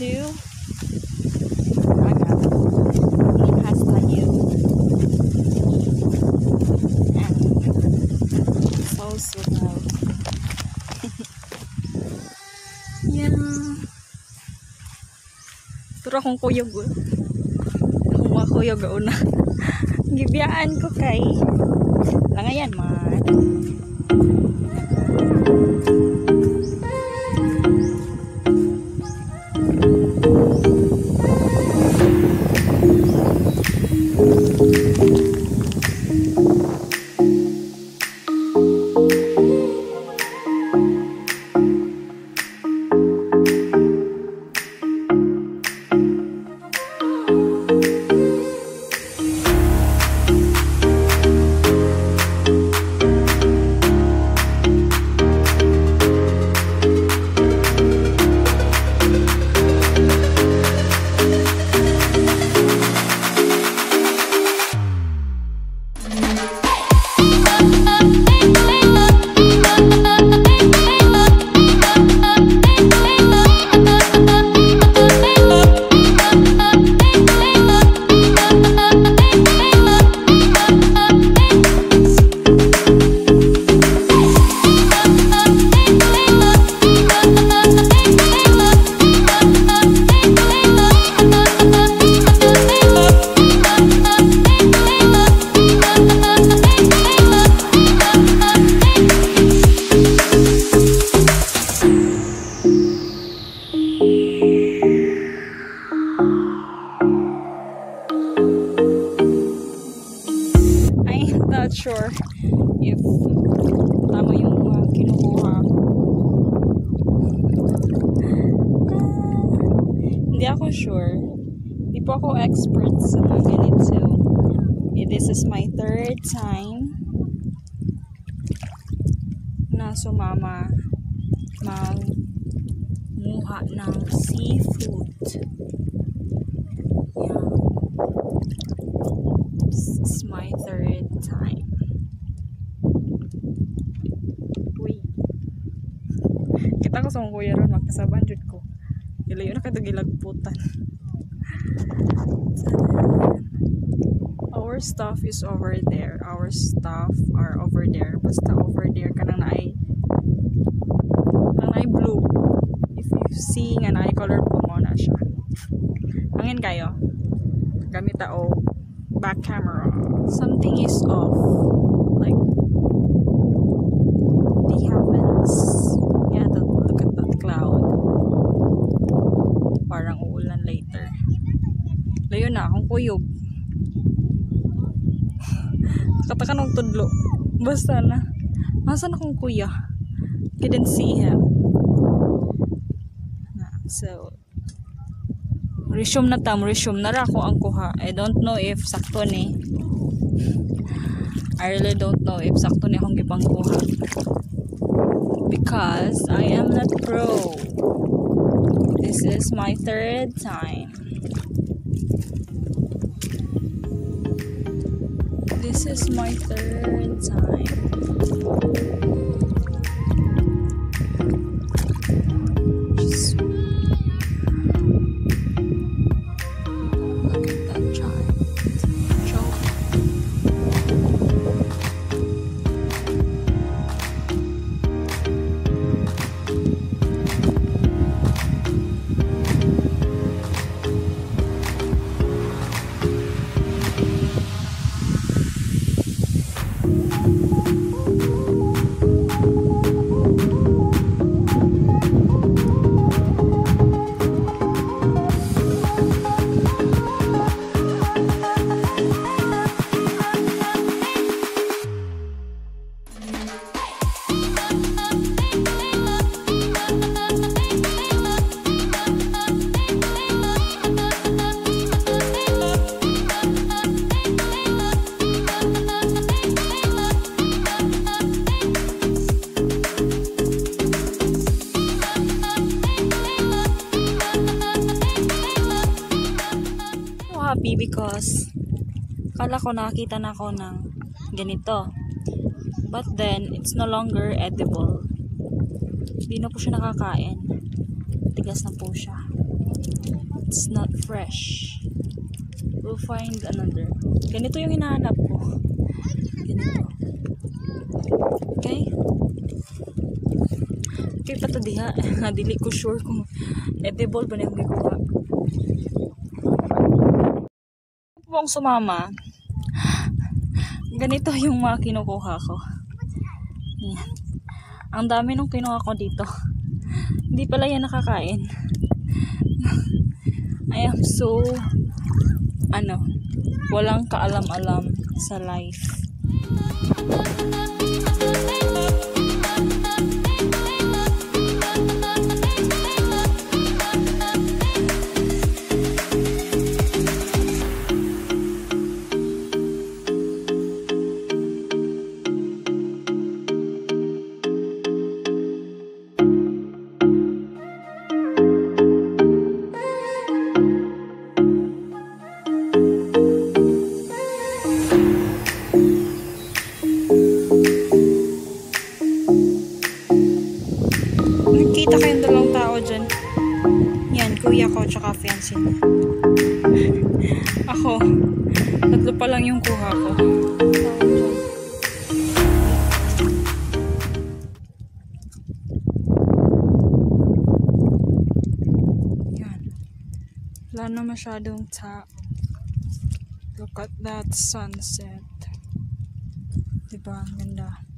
to Naga. Inhas tayo. And so sugaw. yeah. Pero akong kuyog. oh. Akong mga kuyog una. Gibiyaan ko kay Langayan man. Not sure if tama yung uh, kinukuha ko. Ah, hindi ako sure. Hindi po ako expert sa mga ganito. Eh, This is my third time na sumama magmuha ng seafood. Yeah. This is my third time. Uy. Kita ko sa mga kuya ron, magkasaban jud ko. Ilayo na kato gilagputan. Our stuff is over there. Our stuff are over there. Basta over there ka nang naay nang naay blue. If you see nga naay color po mo na siya. Hangin kayo. Gamit tao back camera. Something is off. Like the heavens. Yeah, the, look at that cloud. Parang uulan later. Kuyog. Nakataka ng tudlo. Basta na. Nasaan akong kuya? Couldn't see him. So, resume na tam, resume na ra ako ang kuha. I don't know if sakto ni. I really don't know if sakto ni akong gipang kuha. Because I am not pro. This is my third time. This is my third time. Kala ko nakakita na ako ng ganito. But then, it's no longer edible. Hindi na po siya nakakain. matigas na po siya. It's not fresh. We'll find another. Ganito yung hinahanap ko. Ganito. Okay? Okay pa to diha. Dili ko sure kung edible ba na yung gikuha. Po ang sumama. Ganito yung mga kinukuha ko. Yan. Ang dami nung kinuha ko dito. Hindi pala yan nakakain. I am so ano, walang kaalam-alam sa life. Masyadong tao. Look at that sunset. Diba? Ang ganda.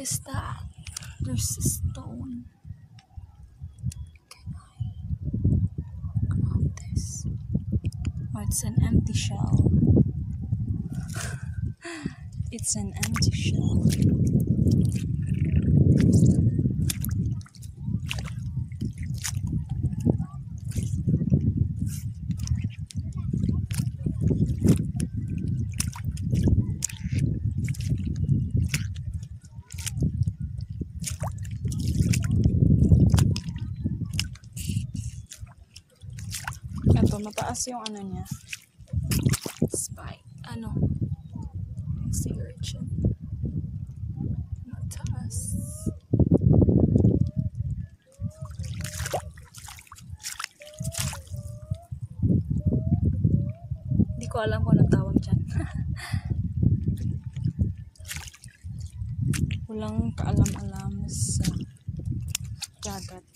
Is that? There's a stone. Can I grab this? Oh, it's an empty shell. It's an empty shell. Mataas yung ano niya. Spike. Ano? Sea urchin. Mataas. Hindi ko alam kung anong tawag dyan. Walang kaalam-alam sa dagat.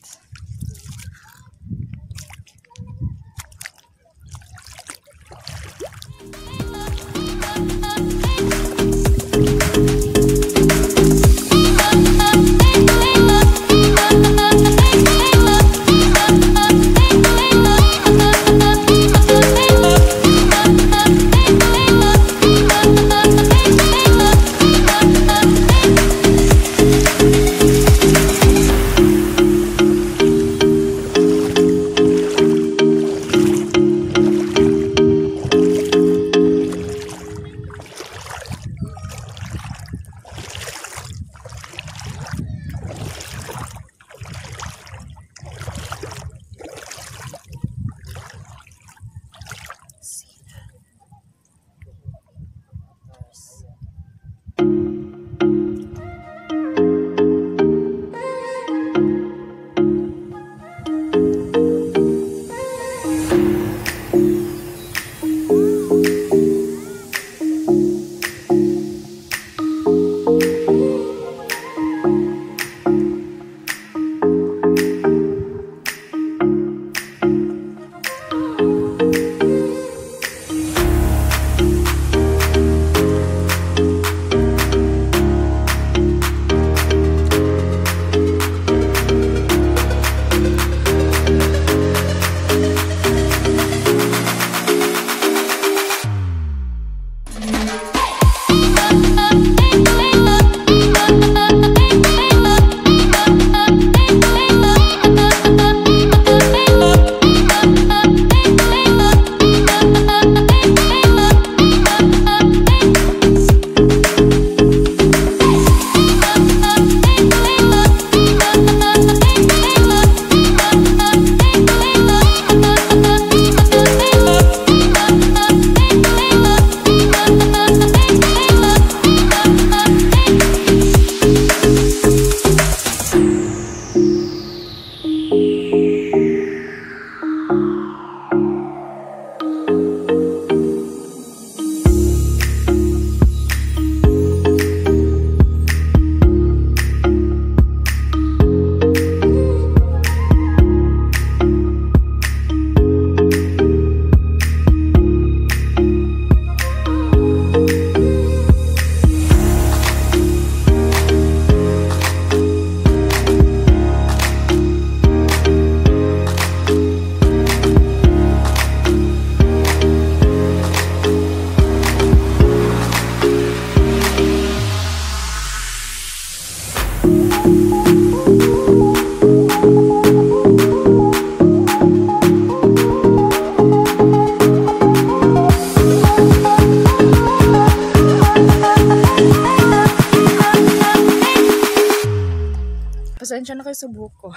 Pasensya na kayo sa buko.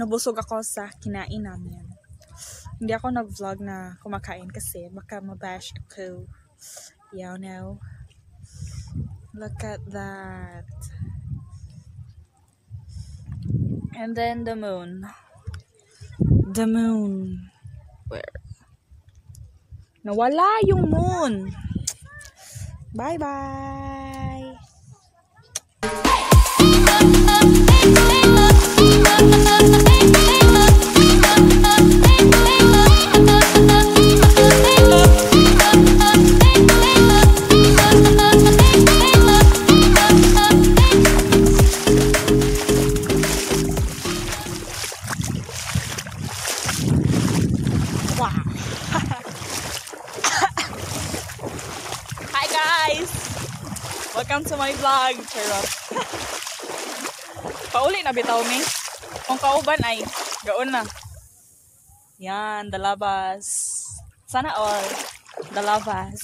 Nabusog ako sa kinain namin. Hindi ako nag-vlog na kumakain kasi baka mabash ako. You know? Look at that. And then the moon. The moon. Where? Nawala yung moon. Bye-bye. Pauli na bitaw mi. Kung kauban ay gaon na. Yan, dalabas. Sana all. Dalabas.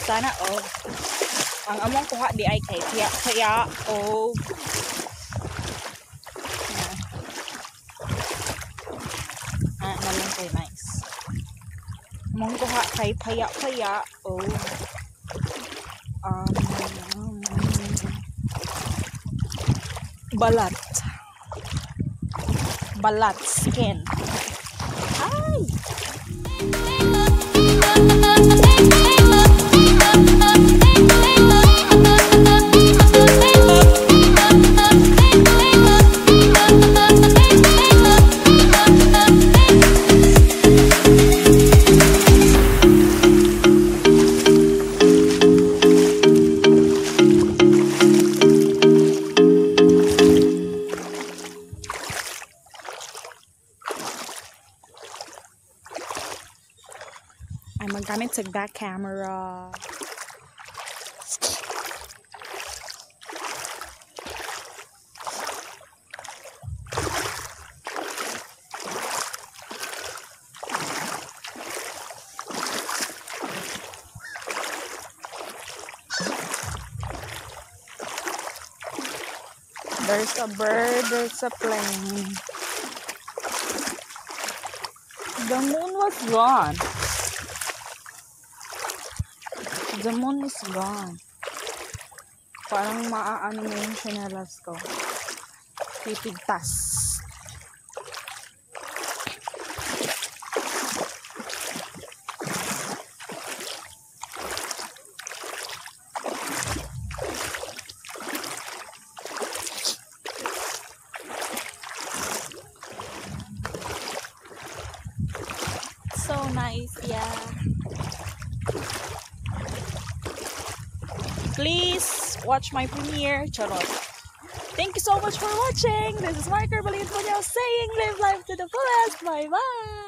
Sana all. Ang among kuha di ay kay kaya kaya oh. Ah, nalang kay nice. Among kuha kay paya paya oh. Um, balat. Balat skin. Ay! Ay, maggamit sa back camera. There's a bird, there's a plane. The moon was gone. The moon is gone. Parang maaano na yung chinelas ko. Pipigtas. Please watch my premiere. Charot. Thank you so much for watching. This is Marker Balin Punyaw saying live life to the fullest. Bye bye.